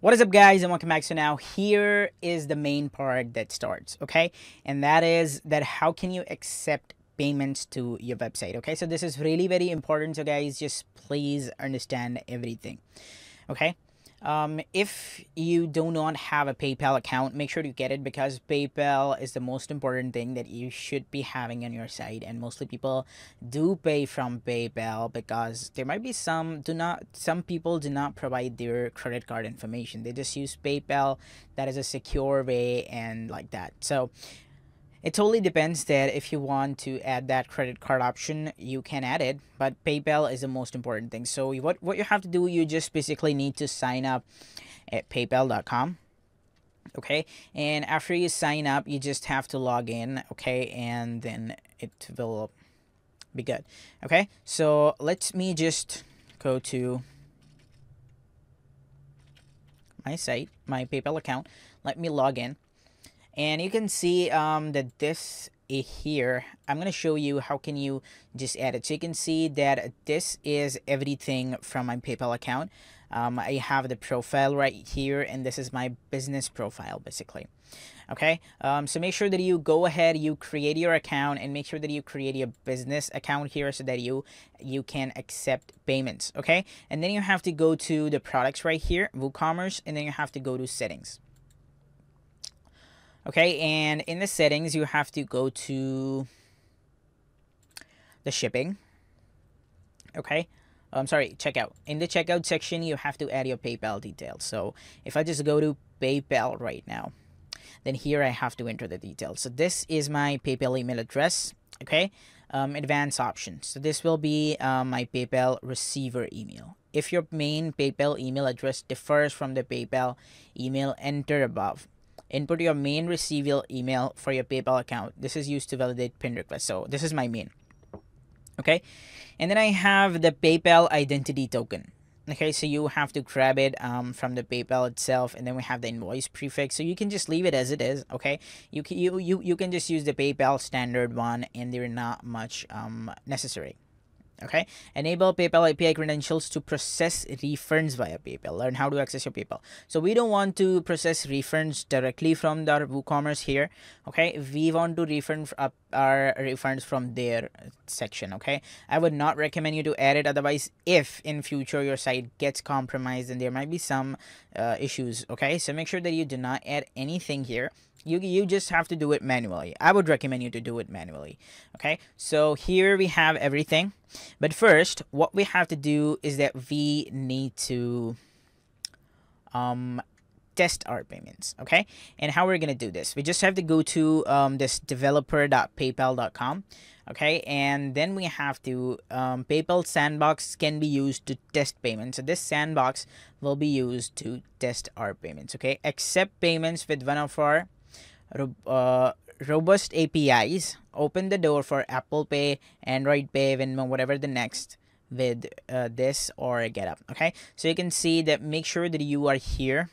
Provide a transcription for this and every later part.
What is up guys and welcome back. So now here is the main part that starts, okay? And that is that how can you accept payments to your website, okay? So this is really very important. So guys, just please understand everything, okay? Um, if you do not have a PayPal account, make sure to get it because PayPal is the most important thing that you should be having on your site. And mostly people do pay from PayPal because there might be some do not some people do not provide their credit card information. They just use PayPal. That is a secure way and like that. So it totally depends that if you want to add that credit card option, you can add it, but PayPal is the most important thing. So what, what you have to do, you just basically need to sign up at paypal.com. Okay, and after you sign up, you just have to log in, okay, and then it will be good. Okay, so let me just go to my site, my PayPal account. Let me log in and you can see um, that this here I'm gonna show you how can you just add it. So you can see that this is everything from my PayPal account. Um, I have the profile right here and this is my business profile basically. Okay? Um, so make sure that you go ahead you create your account and make sure that you create your business account here so that you you can accept payments. Okay? And then you have to go to the products right here WooCommerce and then you have to go to settings Okay, and in the settings, you have to go to the shipping. Okay, I'm sorry, checkout. In the checkout section, you have to add your PayPal details. So if I just go to PayPal right now, then here I have to enter the details. So this is my PayPal email address. Okay, um, advanced options. So this will be um, my PayPal receiver email. If your main PayPal email address differs from the PayPal email, enter above input your main receiver email for your PayPal account. This is used to validate IPN request. So this is my main. Okay. And then I have the PayPal identity token. Okay, so you have to grab it um, from the PayPal itself, and then we have the invoice prefix. So you can just leave it as it is. Okay, you can you you you can just use the PayPal standard one, and they're not much um, necessary. Okay, enable PayPal API credentials to process refunds via PayPal. Learn how to access your PayPal. So we don't want to process refunds directly from the WooCommerce here. Okay, we want to refund up our refunds from their section. Okay, I would not recommend you to add it. Otherwise, if in future your site gets compromised, and there might be some uh, issues. Okay, so make sure that you do not add anything here you you just have to do it manually i would recommend you to do it manually okay so here we have everything but first what we have to do is that we need to um test our payments okay? And how we're gonna do this we just have to go to um, this developer.paypal.com okay? And then we have to um, paypal sandbox can be used to test payments. So this sandbox will be used to test our payments okay? Accept payments with one of our uh, robust APIs open the door for Apple Pay, Android Pay, Venmo, whatever the next with uh, this or GetUp. Okay, so you can see that make sure that you are here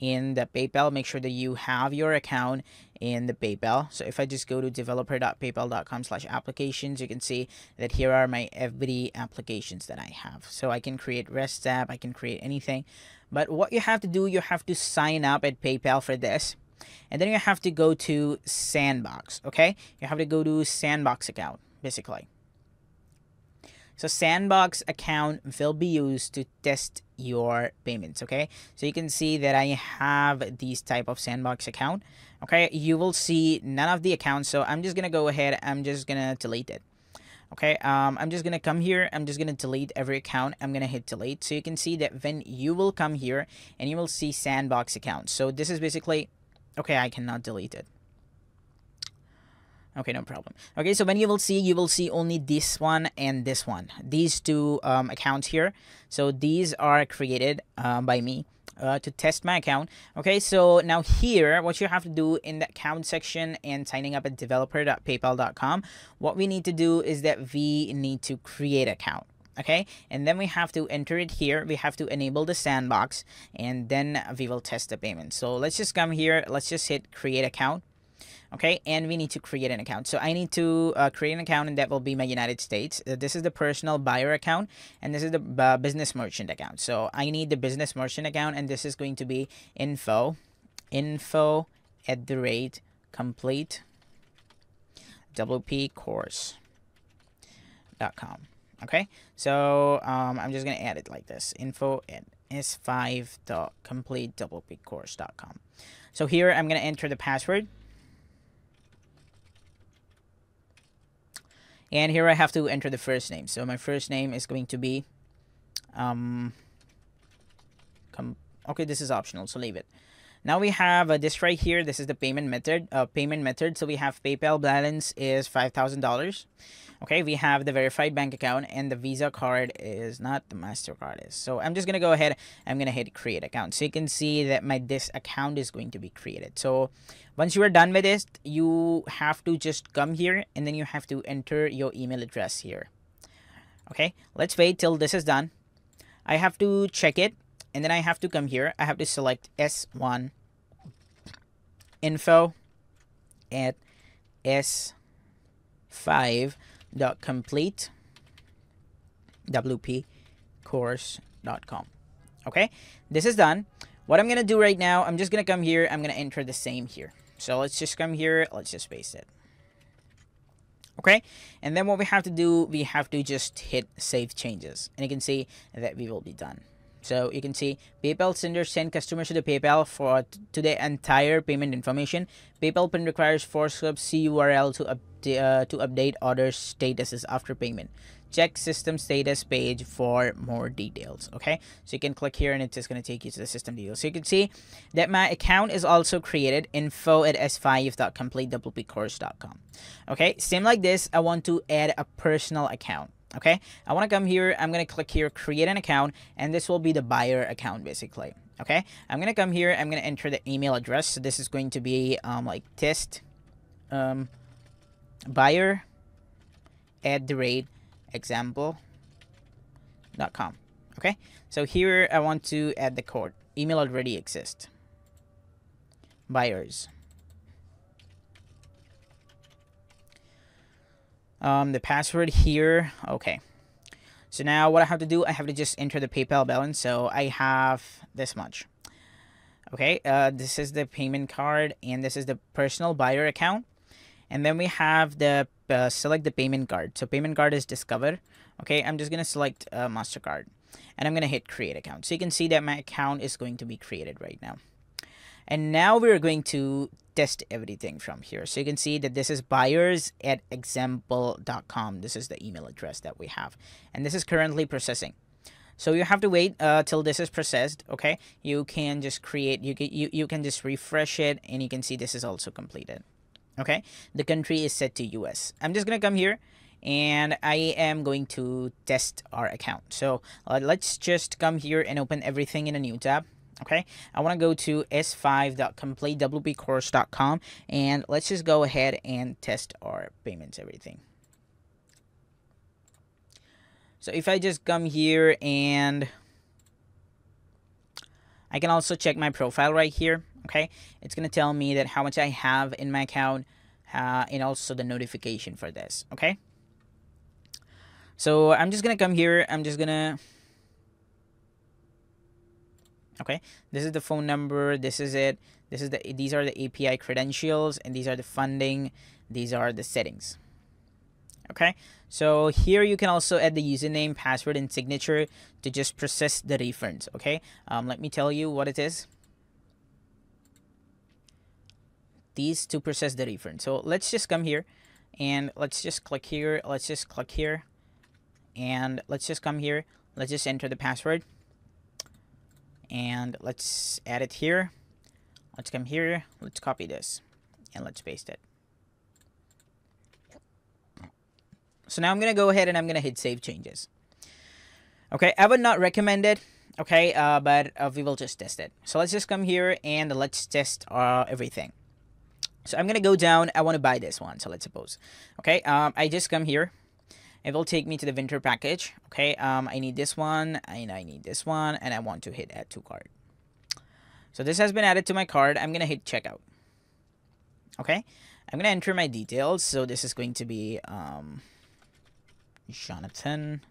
in the PayPal. Make sure that you have your account in the PayPal. So if I just go to developer.paypal.com slash applications, you can see that here are my every applications that I have. So I can create REST app, I can create anything. But what you have to do, you have to sign up at PayPal for this and then you have to go to sandbox okay? You have to go to sandbox account basically. So sandbox account will be used to test your payments okay? So you can see that i have these type of sandbox account okay? You will see none of the accounts so i'm just gonna go ahead i'm just gonna delete it okay? Um i'm just gonna come here i'm just gonna delete every account i'm gonna hit delete. So you can see that when you will come here and you will see sandbox account. So this is basically Okay, I cannot delete it. Okay, no problem. Okay, so when you will see, you will see only this one and this one. These two um, accounts here. So these are created uh, by me uh, to test my account. Okay, so now here, what you have to do in the account section and signing up at developer.paypal.com, what we need to do is that we need to create account okay? And then we have to enter it here. We have to enable the sandbox and then we will test the payment. So let's just come here. Let's just hit create account okay? And we need to create an account. So i need to uh, create an account and that will be my united states. Uh, this is the personal buyer account and this is the uh, business merchant account. So i need the business merchant account and this is going to be info info at the rate complete wp course.com okay so um, i'm just going to add it like this info at s5.complete.wpcourse.com so here i'm going to enter the password And here I have to enter the first name. So my first name is going to be, um, okay, this is optional, so leave it. Now we have uh, this right here. This is the payment method. Uh, payment method. So we have PayPal balance is five thousand dollars. Okay, we have the verified bank account and the Visa card is not the MasterCard is. So I'm just gonna go ahead. I'm gonna hit create account. So you can see that my this account is going to be created. So once you are done with this, you have to just come here and then you have to enter your email address here. Okay, let's wait till this is done. I have to check it and then I have to come here. I have to select S1 info at s5 dot complete wp course.com okay? This is done. What i'm gonna do right now i'm just gonna come here i'm gonna enter the same here. So let's just come here let's just paste it. Okay? And then what we have to do we have to just hit save changes. And you can see that we will be done. So you can see PayPal sender send customers to the PayPal for to the entire payment information. PayPal IPN requires four steps CURL to update uh, to update order statuses after payment. Check system status page for more details. Okay, so you can click here and it's just gonna take you to the system details. So you can see that my account is also created info at s5.completewpcourse.com. Okay, same like this. I want to add a personal account okay i want to come here i'm going to click here create an account and this will be the buyer account basically okay i'm going to come here i'm going to enter the email address so this is going to be um, like test um, buyer at the rate example.com okay so here i want to add the code email already exists buyers um, the password here. Okay. So now what I have to do, I have to just enter the PayPal balance. So I have this much. Okay, uh, this is the payment card and this is the personal buyer account. And then we have the uh, select the payment card. So payment card is discover. Okay, I'm just going to select uh, MasterCard and I'm going to hit create account. So you can see that my account is going to be created right now. And now we're going to test everything from here. So you can see that this is buyers at example.com. This is the email address that we have. And this is currently processing. So you have to wait uh, till this is processed. Okay, you can just create. You can you, you can just refresh it, and you can see this is also completed. Okay, the country is set to U.S. I'm just gonna come here, and I am going to test our account. So uh, let's just come here and open everything in a new tab okay i want to go to s5.completewpcourse.com and let's just go ahead and test our payments everything so if i just come here and i can also check my profile right here okay? It's going to tell me that how much i have in my account uh, and also the notification for this okay? So i'm just going to come here i'm just going to okay? This is the phone number this is it this is the these are the api credentials and these are the funding these are the settings okay? So here you can also add the username password and signature to just process the refunds okay? Um, let me tell you what it is these to process the refund so let's just come here and let's just click here let's just click here and let's just come here let's just enter the password and let's add it here. Let's come here let's copy this and let's paste it. So now I'm gonna go ahead and I'm gonna hit save changes. Okay I would not recommend it okay uh, but uh, we will just test it. So let's just come here and let's test uh, everything so I'm gonna go down I want to buy this one so let's suppose. Okay um, I just come here. It will take me to the winter package. Okay um i need this one and i need this one and i want to hit add to cart. So this has been added to my card. I'm gonna hit checkout. Okay I'm gonna enter my details. So this is going to be um, Jonathan.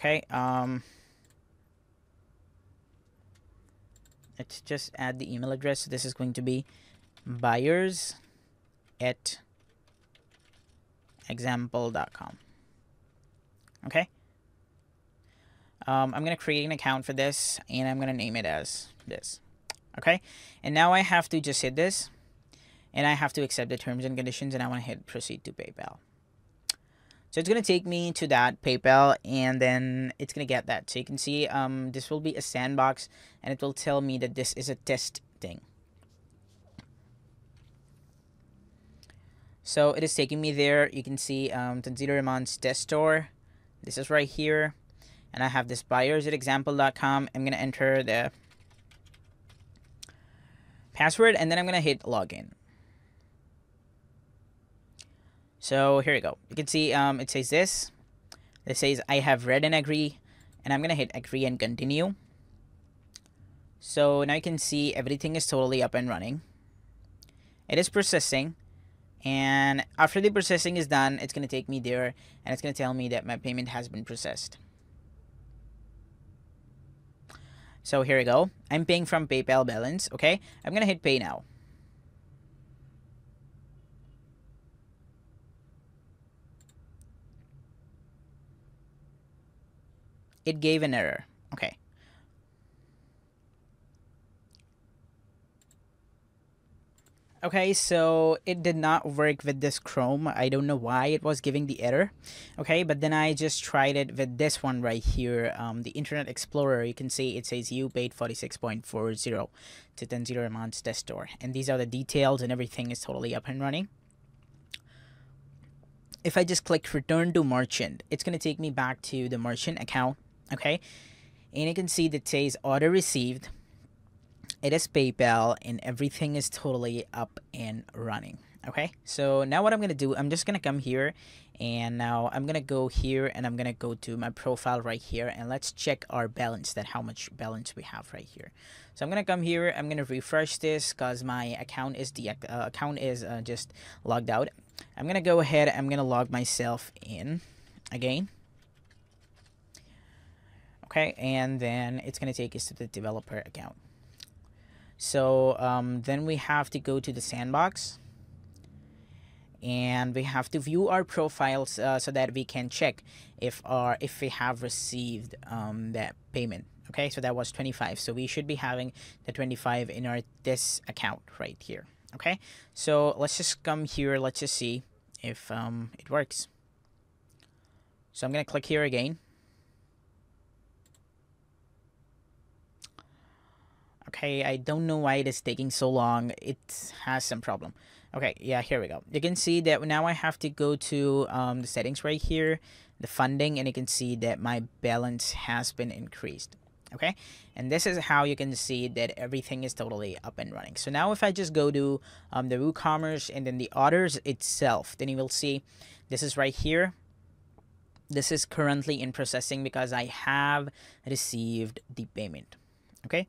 Okay. Um, let's just add the email address. This is going to be buyers at example.com. Okay. Um, I'm going to create an account for this and I'm going to name it as this. Okay. And now I have to just hit this and I have to accept the terms and conditions and I want to hit proceed to PayPal. So it's going to take me to that PayPal and then it's going to get that. So you can see um, this will be a sandbox and it will tell me that this is a test thing. So it is taking me there. You can see um, Tanzito Ramon's test store. This is right here. And I have this buyers at example.com. I'm going to enter the password and then I'm going to hit login. So here we go. You can see um, it says this. It says I have read and agree. And I'm going to hit agree and continue. So now you can see everything is totally up and running. It is processing. And after the processing is done, it's going to take me there. And it's going to tell me that my payment has been processed. So here we go. I'm paying from PayPal balance. Okay. I'm going to hit pay now. It gave an error. Okay. Okay, so it did not work with this Chrome. I don't know why it was giving the error. Okay, but then I just tried it with this one right here, um, the Internet Explorer. You can see it says you paid 46.40 to Tanzito Ramon's test store. And these are the details and everything is totally up and running if I just click return to merchant, it's going to take me back to the merchant account okay? And you can see that says order received. It is PayPal and everything is totally up and running. Okay? So now what I'm gonna do I'm just gonna come here and now I'm gonna go here and I'm gonna go to my profile right here and let's check our balance that how much balance we have right here. So I'm gonna come here I'm gonna refresh this because my account is the uh, account is uh, just logged out. I'm gonna go ahead I'm gonna log myself in again okay and then it's going to take us to the developer account. So um, then we have to go to the sandbox and we have to view our profiles uh, so that we can check if our if we have received um, that payment. Okay so that was 25 so we should be having the 25 in our this account right here. Okay so let's just come here. Let's just see if um, it works. So I'm gonna click here again Okay, I don't know why it is taking so long. It has some problem. Okay, yeah, here we go. You can see that now I have to go to um, the settings right here, the funding, and you can see that my balance has been increased. Okay, and this is how you can see that everything is totally up and running. So now if I just go to um, the WooCommerce and then the orders itself, then you will see this is right here. This is currently in processing because I have received the payment. Okay.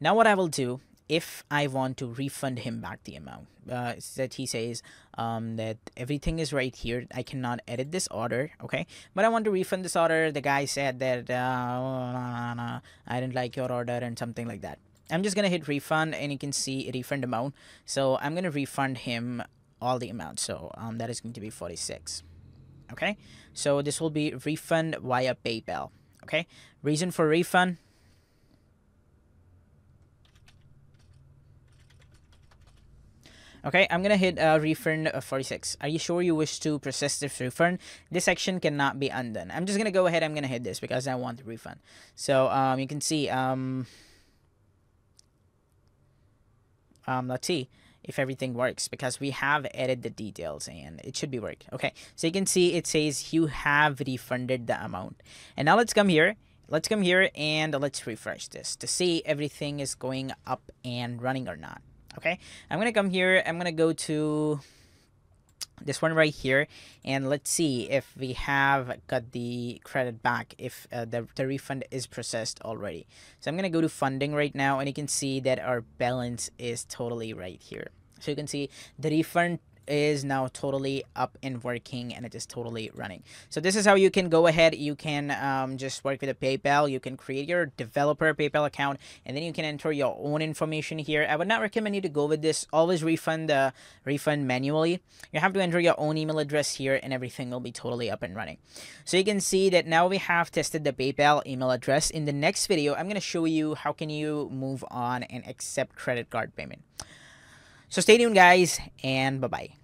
Now what I will do if I want to refund him back the amount. Uh, that he says um, that everything is right here. I cannot edit this order, okay? But I want to refund this order. The guy said that uh, I didn't like your order and something like that. I'm just gonna hit refund and you can see refund amount. So I'm gonna refund him all the amount. So um, that is going to be 46. Okay, so this will be refund via PayPal. Okay, reason for refund Okay, I'm gonna hit uh, refund uh, 46. Are you sure you wish to process this refund? This section cannot be undone. I'm just gonna go ahead. I'm gonna hit this because I want the refund. So um, you can see um, um, let's see if everything works because we have edited the details and it should be work. Okay, so you can see it says you have refunded the amount. And now let's come here. Let's come here and let's refresh this to see everything is going up and running or not okay? I'm gonna come here i'm gonna go to this one right here and let's see if we have got the credit back if uh, the, the refund is processed already. So i'm gonna go to funding right now and you can see that our balance is totally right here. So you can see the refund is now totally up and working and it is totally running. So this is how you can go ahead. You can um, just work with a PayPal. You can create your developer PayPal account and then you can enter your own information here. I would not recommend you to go with this. Always refund the refund manually. You have to enter your own email address here and everything will be totally up and running. So you can see that now we have tested the PayPal email address. In the next video, I'm going to show you how can you move on and accept credit card payment. So stay tuned guys and bye-bye.